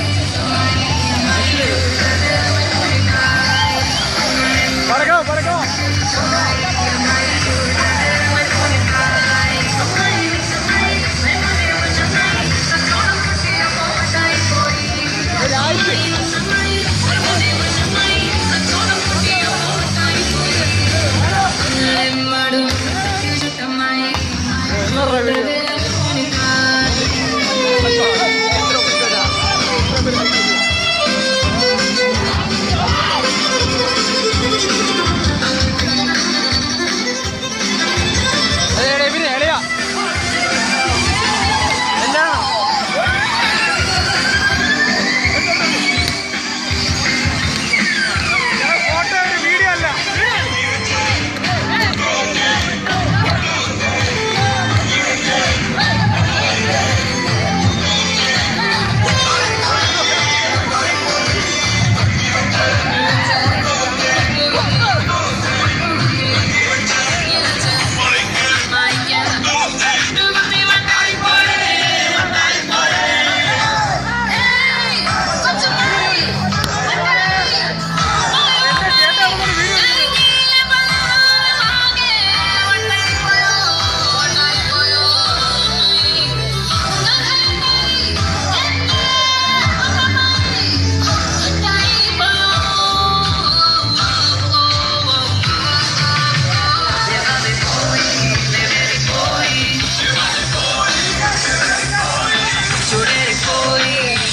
Thank you.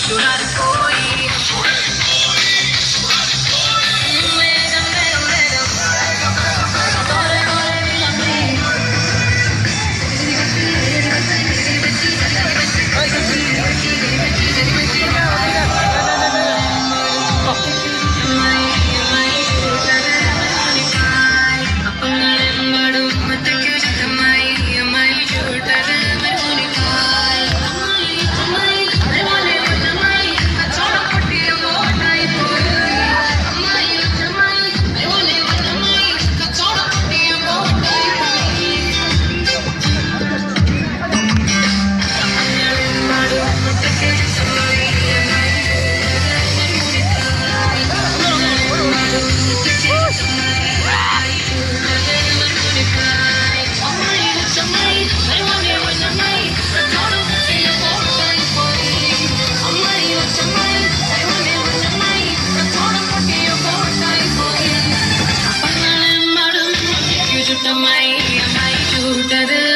should I go? I'm a man, I'm a man, I'm I'm a man, I'm a man, I'm a man, I'm a man, I'm I'm a man, I'm a man, I'm a man, I'm a man,